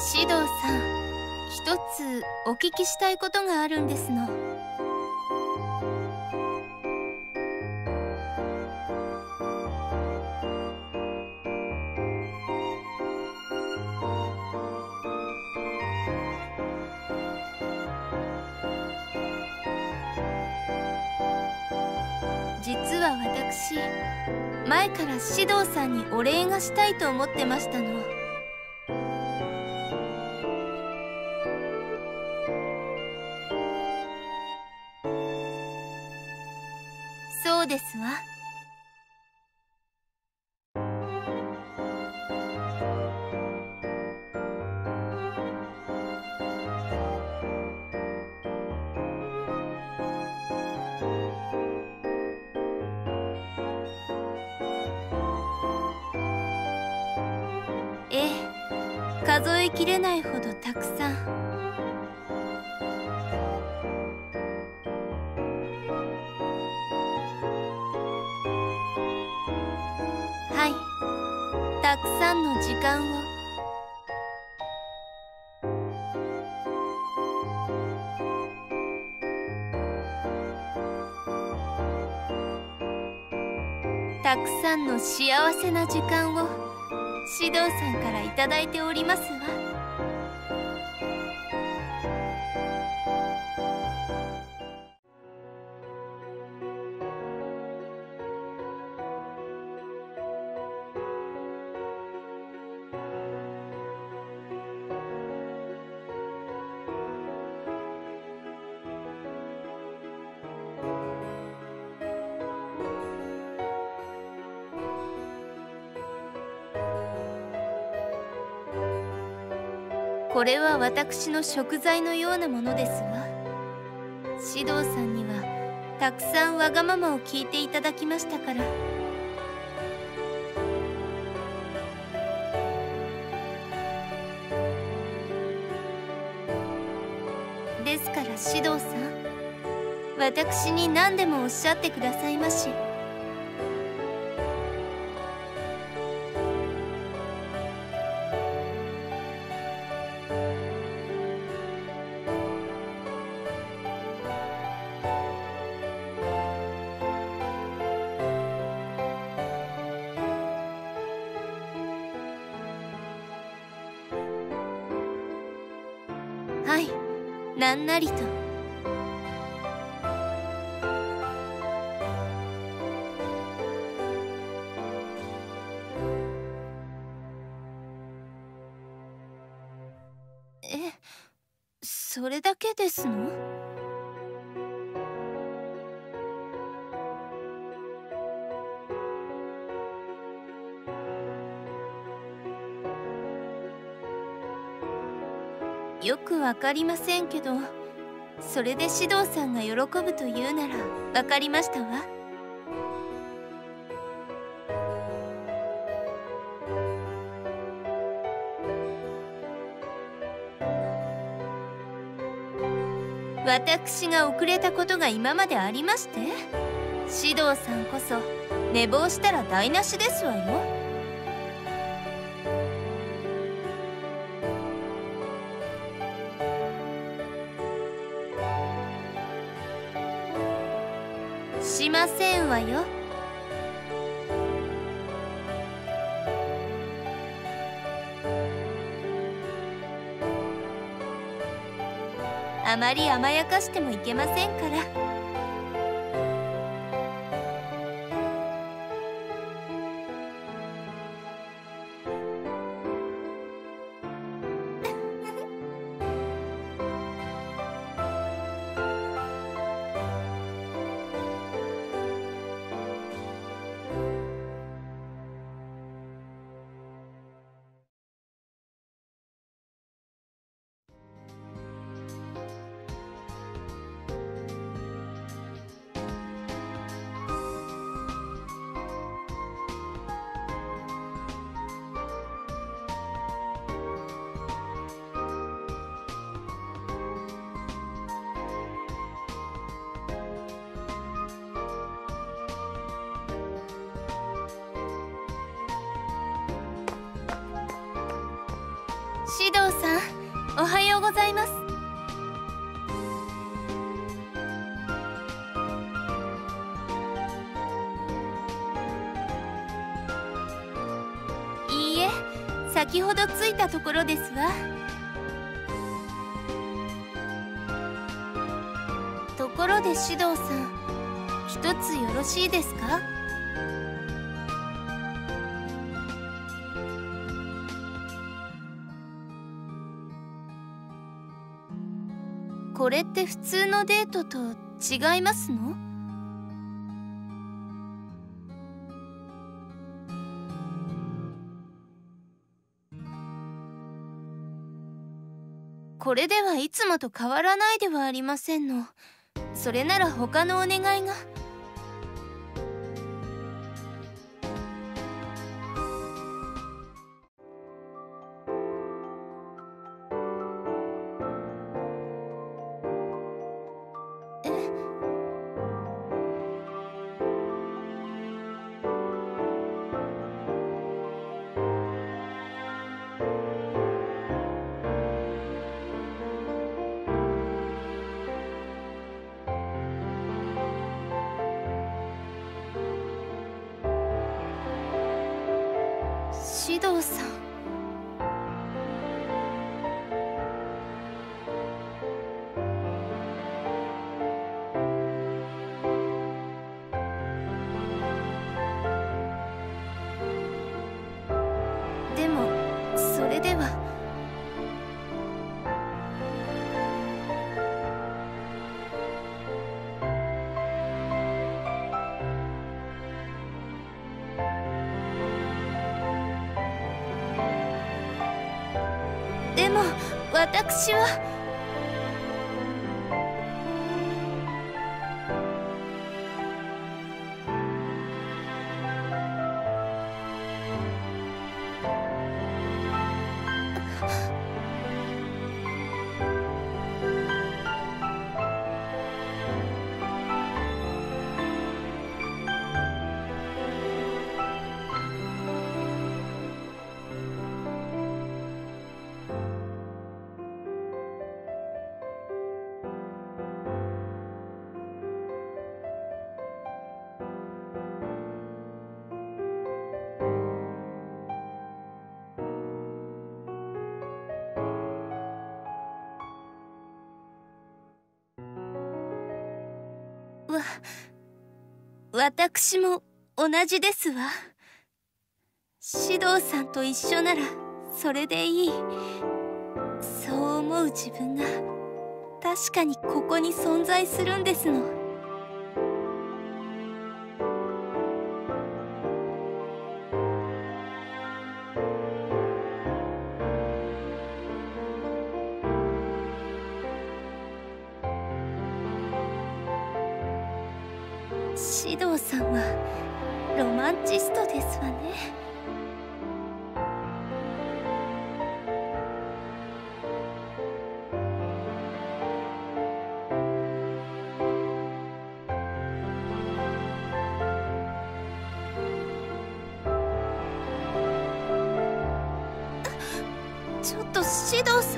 指導さん一つお聞きしたいことがあるんですの実は私前から指導さんにお礼がしたいと思ってましたの。数えきれないほどたくさん。はい。たくさんの時間を。たくさんの幸せな時間を。指導さんからいただいておりますわ。これは私の食材のようなものですわ指導さんにはたくさんわがままを聞いていただきましたからですから指導さん私に何でもおっしゃってくださいまし。なんなりと。えそれだけですの？よくわかりませんけどそれで指導さんが喜ぶというならわかりましたわ。私が遅れたことが今までありまして指導さんこそ寝坊したら台無しですわよ。しませんわよあまり甘やかしてもいけませんから。指導さんおはようございます。いいえ先ほど着いたところですわ。ところで指導さん一つよろしいですか？これって普通のデートと違いますの？これではいつもと変わらないではありませんのそれなら他のお願いが。指導さんでもそれでは。私はわ私も同じですわ獅童さんと一緒ならそれでいいそう思う自分が確かにここに存在するんですの。指導さんはロマンチストですわね。ちょっと指導さん。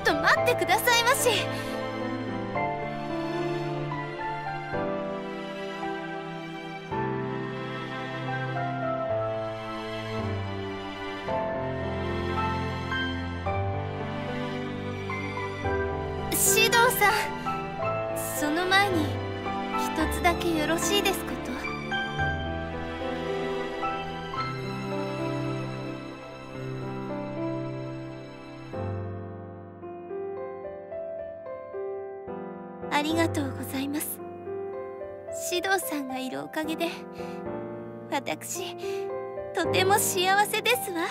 っと待ってくださいまし。指導さんその前に一つだけよろしいですか？ありがとうございます指導さんがいるおかげで私とても幸せですわ。